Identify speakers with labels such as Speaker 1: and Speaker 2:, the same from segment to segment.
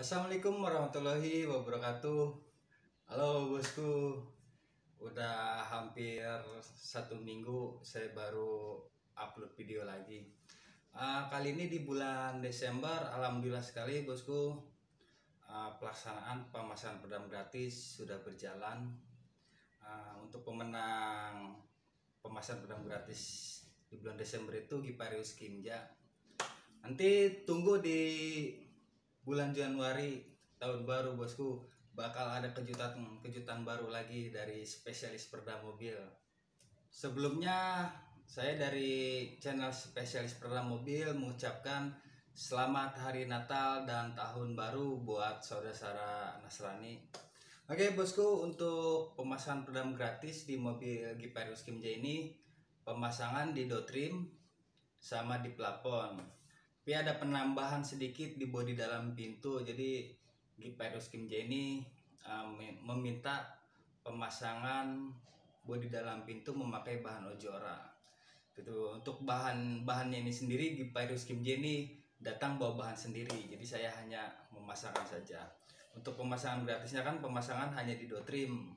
Speaker 1: Assalamualaikum warahmatullahi wabarakatuh. Halo bosku, udah hampir satu minggu saya baru upload video lagi. Ah, kali ini di bulan Desember, alhamdulillah sekali bosku, ah, pelaksanaan pemasangan pedam gratis sudah berjalan. Ah, untuk pemenang pemasangan pedam gratis di bulan Desember itu Giparius Kimja. Nanti tunggu di bulan Januari tahun baru bosku bakal ada kejutan kejutan baru lagi dari spesialis perda mobil. Sebelumnya saya dari channel spesialis perda mobil mengucapkan selamat hari Natal dan tahun baru buat saudara-saudara Nasrani. Oke bosku untuk pemasangan peredam gratis di mobil Giparius Kimja ini pemasangan di dotrim sama di plafon tapi ada penambahan sedikit di bodi dalam pintu. Jadi Gipirus Kim Jenny um, meminta pemasangan bodi dalam pintu memakai bahan ojora. Gitu. Untuk bahan bahannya ini sendiri Gipirus Kim Jenny datang bawa bahan sendiri. Jadi saya hanya memasangkan saja. Untuk pemasangan gratisnya kan pemasangan hanya di dotrim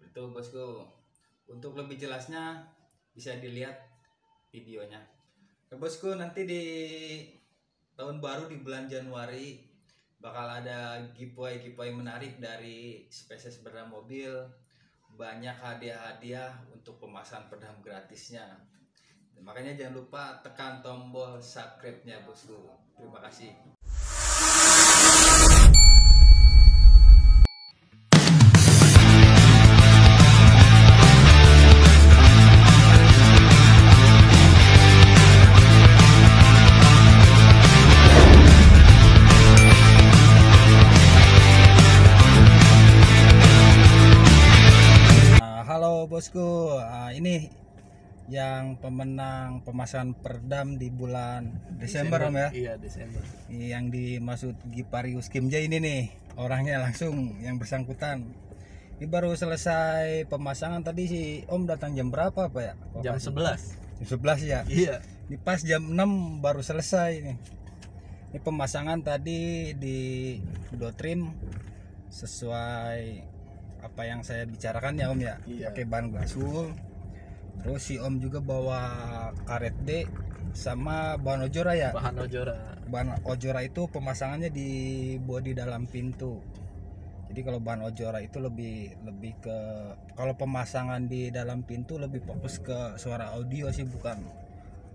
Speaker 1: itu bosku. Untuk lebih jelasnya bisa dilihat videonya Ya, bosku nanti di tahun baru di bulan Januari bakal ada giveaway giveaway menarik dari spesies berdam mobil. Banyak hadiah-hadiah untuk pemasangan pedam gratisnya. Makanya jangan lupa tekan tombol subscribe-nya bosku. Terima kasih bosku uh, ini yang pemenang pemasangan perdam di bulan Desember, Desember om ya?
Speaker 2: Iya Desember.
Speaker 1: Yang dimaksud Giparius Kimja ini nih orangnya langsung yang bersangkutan. Ini baru selesai pemasangan tadi si om datang jam berapa pak ya?
Speaker 2: Jam sebelas.
Speaker 1: Jam 11 ya?
Speaker 2: Iya.
Speaker 1: Ini pas jam 6 baru selesai nih ini pemasangan tadi di Dotrim sesuai apa yang saya bicarakan ya om ya? Iya. pakai bahan glasul terus si om juga bawa karet D sama bahan ojora ya?
Speaker 2: Bahan ojora.
Speaker 1: Bahan ojora itu pemasangannya di bodi dalam pintu. Jadi kalau bahan ojora itu lebih lebih ke kalau pemasangan di dalam pintu lebih fokus ke suara audio sih bukan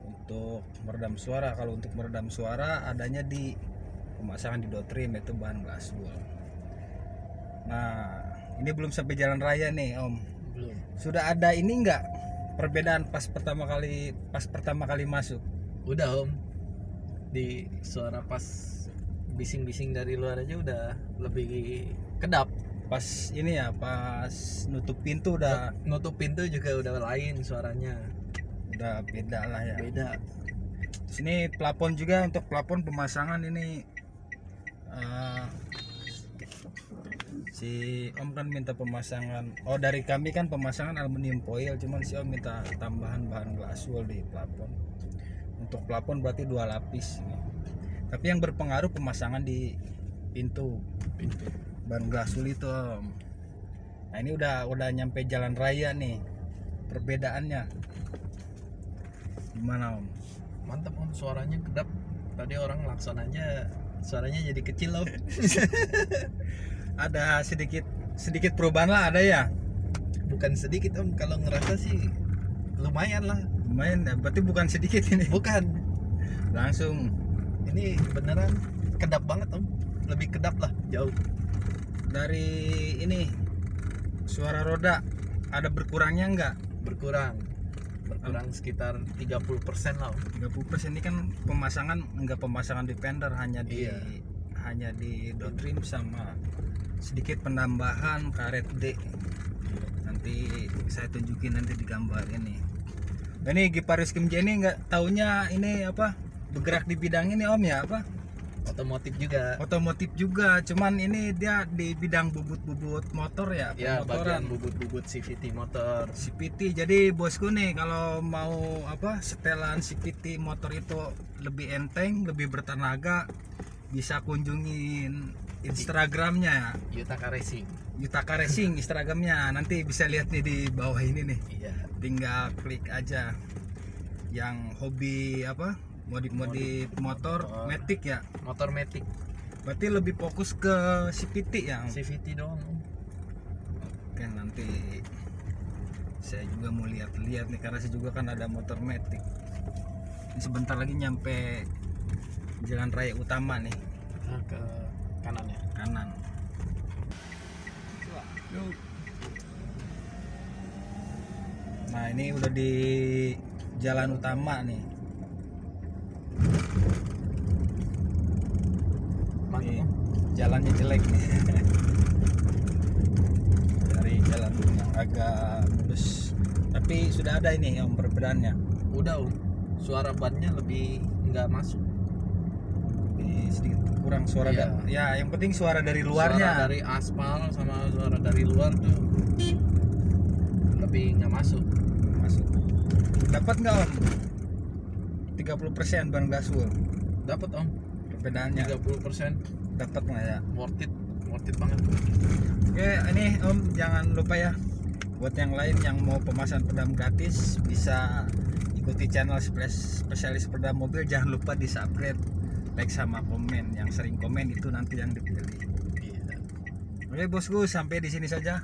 Speaker 1: untuk meredam suara. Kalau untuk meredam suara adanya di pemasangan di dotrim itu bahan glasul nah ini belum sampai jalan raya nih om.
Speaker 2: Belum.
Speaker 1: Sudah ada ini enggak perbedaan pas pertama kali pas pertama kali masuk?
Speaker 2: Udah om. Di suara pas bising-bising dari luar aja udah lebih kedap.
Speaker 1: Pas ini ya pas nutup pintu udah
Speaker 2: nutup pintu juga udah lain suaranya.
Speaker 1: Udah beda lah ya.
Speaker 2: Beda.
Speaker 1: Sini plafon juga untuk plafon pemasangan ini si om kan minta pemasangan. Oh dari kami kan pemasangan aluminium foil cuman si om minta tambahan bahan glasul di plafon. Untuk plafon berarti dua lapis tapi yang berpengaruh pemasangan di pintu. Pintu. Bahan glasul itu om. Nah ini udah udah nyampe jalan raya nih. Perbedaannya. Gimana om?
Speaker 2: Mantap om. Suaranya kedap. Tadi orang laksananya suaranya jadi kecil om
Speaker 1: ada sedikit sedikit perubahan lah ada ya.
Speaker 2: Bukan sedikit om. Kalau ngerasa sih lumayan lah.
Speaker 1: Lumayan ya. Berarti bukan sedikit ini.
Speaker 2: Bukan.
Speaker 1: Langsung.
Speaker 2: Ini beneran kedap banget om. Lebih kedap lah jauh.
Speaker 1: Dari ini suara roda ada berkurangnya enggak
Speaker 2: berkurang. Berkurang hmm. sekitar 30% lah
Speaker 1: 30% ini kan pemasangan enggak pemasangan di fender hanya di iya. hanya di dot trim sama sedikit penambahan karet D. Nanti saya tunjukin nanti di gambar ini. Nah, ini Giparis Kim ini nggak taunya ini apa bergerak di bidang ini om ya apa?
Speaker 2: Otomotif juga.
Speaker 1: Otomotif juga cuman ini dia di bidang bubut-bubut motor ya
Speaker 2: ya bagian bubut-bubut CVT motor.
Speaker 1: CVT jadi bosku nih kalau mau apa setelan CVT motor itu lebih enteng lebih bertenaga bisa kunjungin Instagramnya.
Speaker 2: Yutaka Racing.
Speaker 1: Yutaka Racing Instagramnya. Nanti bisa lihat nih di bawah ini nih.
Speaker 2: Iya.
Speaker 1: Tinggal klik aja. Yang hobi apa? Modif-modif motor
Speaker 2: motor.
Speaker 1: Matic ya?
Speaker 2: Motor Matic.
Speaker 1: Berarti lebih fokus ke CVT yang
Speaker 2: CVT doang. Om.
Speaker 1: Oke nanti saya juga mau lihat-lihat nih karena saya juga kan ada motor Matic. Ini sebentar lagi nyampe jalan raya utama nih.
Speaker 2: Nah, ke kanan. Ya
Speaker 1: kanan nah ini udah di jalan utama nih. Nih,
Speaker 2: Om.
Speaker 1: jalannya jelek nih. Dari jalan yang agak mulus. Tapi sudah ada ini yang perbedaannya.
Speaker 2: Udah suara bannya lebih nggak masuk
Speaker 1: kurang suara
Speaker 2: Iya.
Speaker 1: da- ya yang penting suara dari
Speaker 2: suara
Speaker 1: luarnya.
Speaker 2: dari aspal sama suara dari luar tuh lebih nggak masuk.
Speaker 1: Masuk. Dapat nggak om? 30% ban gas full
Speaker 2: dapat om.
Speaker 1: Perbedaannya.
Speaker 2: 30%
Speaker 1: dapat nggak ya?
Speaker 2: Worth it. Worth it banget.
Speaker 1: Oke ini om jangan lupa ya buat yang lain yang mau pemasangan pedam gratis bisa ikuti channel spes- spesialis pedam mobil. Jangan lupa di subscribe like sama komen. Yang sering komen itu nanti yang dipilih
Speaker 2: iya.
Speaker 1: Oke bosku sampai di sini saja